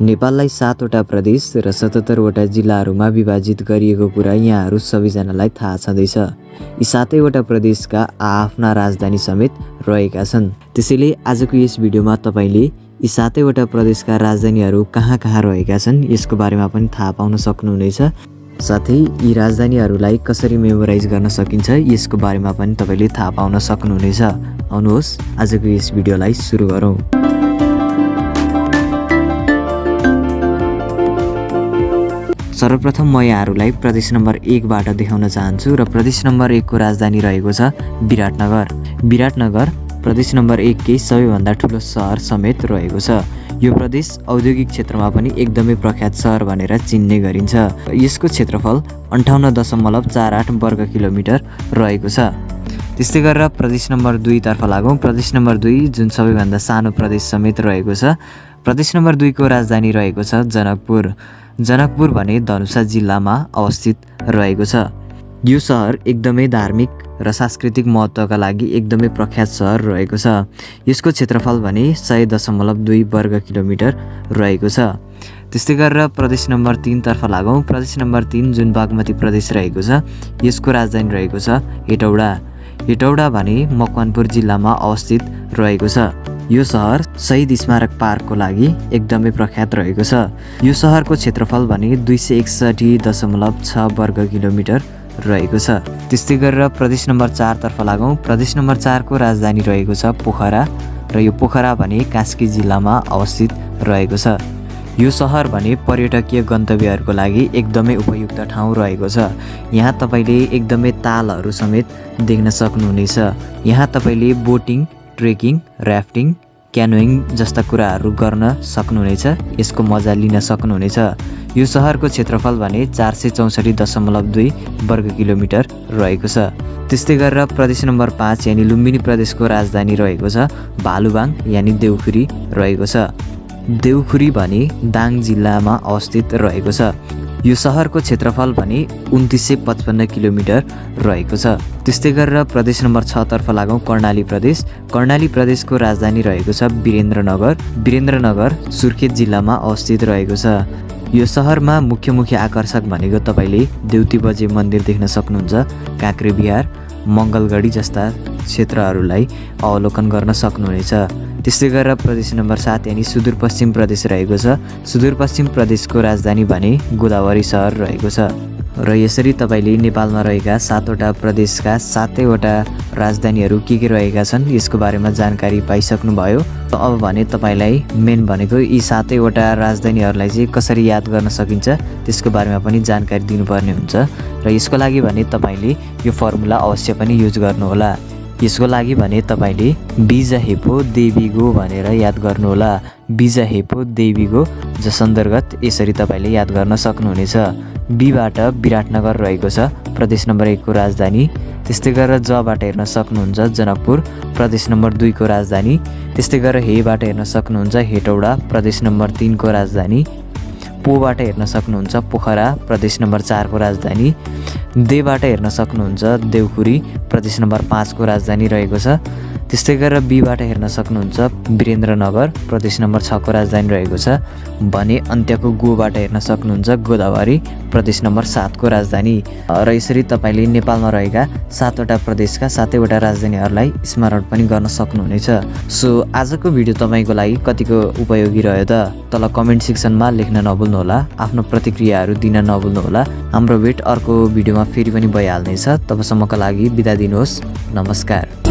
नेपाललाई सातवटा प्रदेश र सतहत्तरवटा जिल्लाहरूमा विभाजित गरिएको कुरा यहाँहरू सबैजनालाई थाहा छँदैछ। यी सातैवटा प्रदेशका आआफ्ना राजधानी समेत रहेका छन्। त्यसैले आजको यस भिडियोमा तपाईँले यी सातैवटा प्रदेशका राजधानीहरू कहाँ कहाँ रहेका छन् यसको बारेमा पनि थाहा पाउन सक्नुहुनेछ। साथै यी राजधानीहरूलाई कसरी मेमोराइज गर्न सकिन्छ यसको बारेमा पनि तपाईँले थाहा पाउन सक्नुहुनेछ। आउनुहोस् आजको यस भिडियोलाई सुरु गरौँ। सर्वप्रथम म यहाँहरूलाई प्रदेश नम्बर एकबाट देखाउन चाहन्छु र प्रदेश नम्बर एकको राजधानी रहेको छ विराटनगर। विराटनगर प्रदेश नम्बर एककै सबैभन्दा ठुलो सहर समेत रहेको छ। यो प्रदेश औद्योगिक क्षेत्रमा पनि एकदमै प्रख्यात सहर भनेर चिन्ने गरिन्छ। यसको क्षेत्रफल अन्ठाउन्न दशमलव चार आठ वर्ग किलोमिटर रहेको छ। त्यस्तै गरेर प्रदेश नम्बर दुईतर्फ लागौँ। प्रदेश नम्बर दुई जुन सबैभन्दा सानो प्रदेश समेत रहेको छ। प्रदेश नम्बर दुईको राजधानी रहेको छ जनकपुर। जनकपुर भने धनुषा जिल्लामा अवस्थित रहेको छ। यो सहर एकदमै धार्मिक र सांस्कृतिक महत्त्वका लागि एकदमै प्रख्यात सहर रहेको छ। यसको क्षेत्रफल भने सय दशमलव दुई वर्ग किलोमिटर रहेको छ। त्यस्तै गरेर प्रदेश नम्बर तिनतर्फ लागौँ। प्रदेश नम्बर तिन जुन बागमती प्रदेश रहेको छ यसको राजधानी रहेको छ हेटौडा। हेटौडा भने मकवानपुर जिल्लामा अवस्थित रहेको छ। यो सहर शहीद स्मारक पार्कको लागि एकदमै प्रख्यात रहेको छ। यो सहरको क्षेत्रफल भने दुई सय एकसठी दशमलव छ वर्ग किलोमिटर रहेको छ। त्यस्तै गरेर प्रदेश नम्बर चारतर्फ लागौँ। प्रदेश नम्बर चारको राजधानी रहेको छ पोखरा र यो पोखरा भने कास्की जिल्लामा अवस्थित रहेको छ। यो सहर भने पर्यटकीय गन्तव्यहरूको लागि एकदमै उपयुक्त ठाउँ रहेको छ। यहाँ तपाईँले एकदमै तालहरू समेत देख्न सक्नुहुनेछ। यहाँ तपाईँले बोटिङ ट्रेकिङ ऱ्याफ्टिङ क्यानोइङ जस्ता कुराहरू गर्न सक्नुहुनेछ। यसको मजा लिन सक्नुहुनेछ। यो सहरको क्षेत्रफल भने चार सय चौसठी दशमलव दुई वर्ग किलोमिटर रहेको छ। त्यस्तै गरेर प्रदेश नम्बर पाँच यानि लुम्बिनी प्रदेशको राजधानी रहेको छ। भालुबाङ यानि देउखुरी रहेको छ। देउखुरी भने दाङ जिल्लामा अवस्थित रहेको छ। यो सहरको क्षेत्रफल भने उन्तिस सय पचपन्न किलोमिटर रहेको छ। त्यस्तै गरेर प्रदेश नम्बर छतर्फ लागौँ कर्णाली प्रदेश। कर्णाली प्रदेशको राजधानी रहेको छ वीरेन्द्रनगर। वीरेन्द्रनगर सुर्खेत जिल्लामा अवस्थित रहेको छ। यो सहरमा मुख्य मुख्य आकर्षक भनेको तपाईँले देउती बजे मन्दिर देख्न सक्नुहुन्छ। काँक्रे बिहार मङ्गलगढी जस्ता क्षेत्रहरूलाई अवलोकन गर्न सक्नुहुनेछ। त्यस्तै गरेर प्रदेश नम्बर सात यानि सुदूरपश्चिम प्रदेश रहेको छ। सुदूरपश्चिम प्रदेशको राजधानी भने गोदावरी सहर रहेको छ। र यसरी तपाईँले नेपालमा रहेका सातवटा प्रदेशका सातैवटा राजधानीहरू के के रहेका छन् यसको बारेमा जानकारी पाइसक्नुभयो। अब भने तपाईँलाई मेन भनेको यी सातैवटा राजधानीहरूलाई चाहिँ कसरी याद गर्न सकिन्छ त्यसको बारेमा पनि जानकारी दिनुपर्ने हुन्छ। र यसको लागि भने तपाईँले यो फर्मुला अवश्य पनि युज गर्नुहोला। यसको लागि भने तपाईँले बिजा हेपो देवीगो भनेर याद गर्नुहोला। बिजा हेपो देवीगो जस अन्तर्गत यसरी तपाईँले याद गर्न सक्नुहुनेछ। बीबाट विराटनगर रहेको छ प्रदेश नम्बर एकको राजधानी। त्यस्तै गरेर जबाट हेर्न सक्नुहुन्छ जनकपुर प्रदेश नम्बर दुईको राजधानी। त्यस्तै गरेर हेबाट हेर्न सक्नुहुन्छ हेटौडा प्रदेश नम्बर तिनको राजधानी। पोबाट हेर्न सक्नुहुन्छ पोखरा प्रदेश नम्बर चारको राजधानी। देबाट हेर्न सक्नुहुन्छ देउखुरी प्रदेश नम्बर पाँचको राजधानी रहेको छ। त्यस्तै गरेर बीबाट हेर्न सक्नुहुन्छ वीरेन्द्रनगर प्रदेश नम्बर छको राजधानी रहेको छ। भने अन्त्यको गोबाट हेर्न सक्नुहुन्छ गोदावरी प्रदेश नम्बर सातको राजधानी। र यसरी तपाईँले नेपालमा रहेका सातवटा प्रदेशका सातैवटा राजधानीहरूलाई स्मरण पनि गर्न सक्नुहुनेछ। सो आजको भिडियो तपाईँको लागि कतिको उपयोगी रह्यो त? तल कमेन्ट सेक्सनमा लेख्न नभुल्नुहोला आफ्नो प्रतिक्रियाहरू दिन नभुल्नुहोला। हाम्रो भेट अर्को भिडियोमा फेरि पनि भइहाल्नेछ। तबसम्मका लागि बिदा दिनुहोस्। नमस्कार।